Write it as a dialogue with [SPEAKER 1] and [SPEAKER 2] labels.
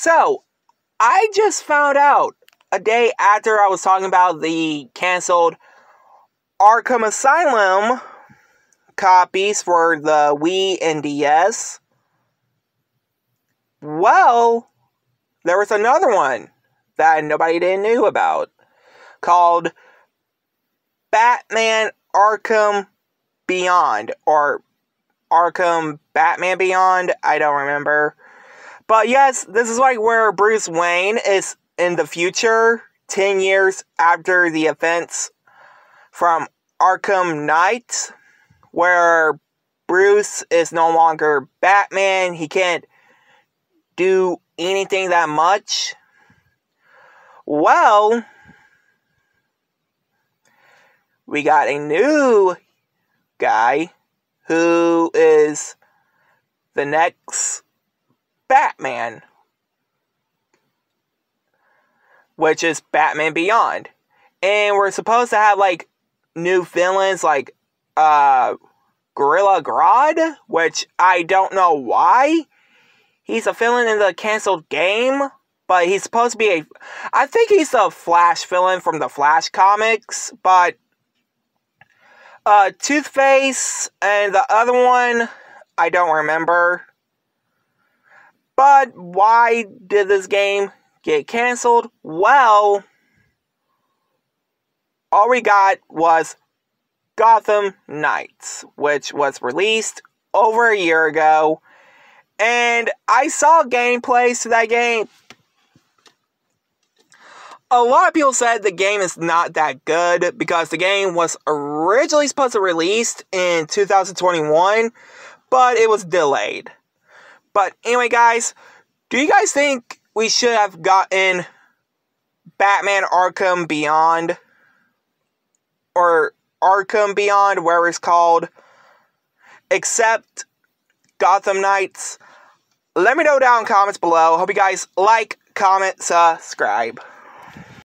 [SPEAKER 1] So, I just found out a day after I was talking about the canceled Arkham Asylum copies for the Wii and DS. Well, there was another one that nobody didn't knew about called Batman Arkham Beyond or Arkham Batman Beyond. I don't remember. But yes, this is like where Bruce Wayne is in the future, 10 years after the events from Arkham Knight, where Bruce is no longer Batman. He can't do anything that much. Well, we got a new guy who is the next Batman, which is Batman Beyond. And we're supposed to have like new villains like uh Gorilla Grodd, which I don't know why. He's a villain in the canceled game, but he's supposed to be a I think he's a Flash villain from the Flash comics, but uh Two-Face and the other one I don't remember. But why did this game get canceled? Well, all we got was Gotham Knights, which was released over a year ago. And I saw gameplays to that game. A lot of people said the game is not that good because the game was originally supposed to release in 2021, but it was delayed. But anyway, guys, do you guys think we should have gotten Batman Arkham Beyond? Or Arkham Beyond, where it's called, except Gotham Knights? Let me know down in comments below. Hope you guys like, comment, subscribe.